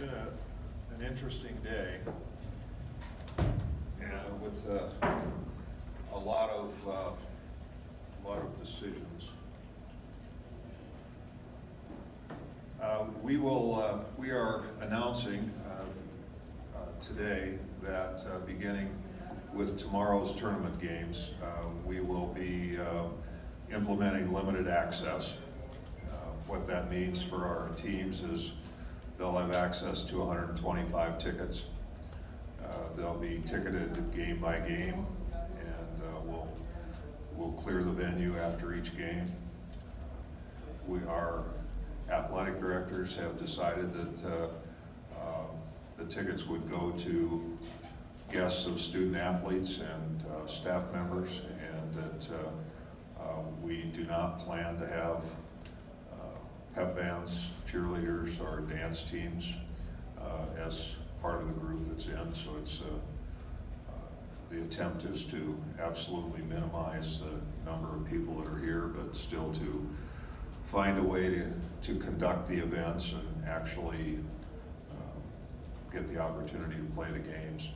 been a, an interesting day. With, uh, a lot of, uh, a lot of decisions. Uh, we will, uh, we are announcing, uh, today that, beginning with tomorrow's tournament games, we will be, implementing limited access. What that means for our teams is they'll have access to hundred and twenty-five tickets. Uh, They'll be ticketed game by game, and uh, we'll, we'll clear the venue after each game. We, our athletic directors have decided that uh, um, the tickets would go to guests of student athletes and uh, staff members, and that uh, we do not plan to have pep bands, cheerleaders, or dance teams uh, as part of the group that's in, so it's, uh, uh, the attempt is to absolutely minimize the number of people that are here, but still to find a way to, to conduct the events and actually um, get the opportunity to play the games.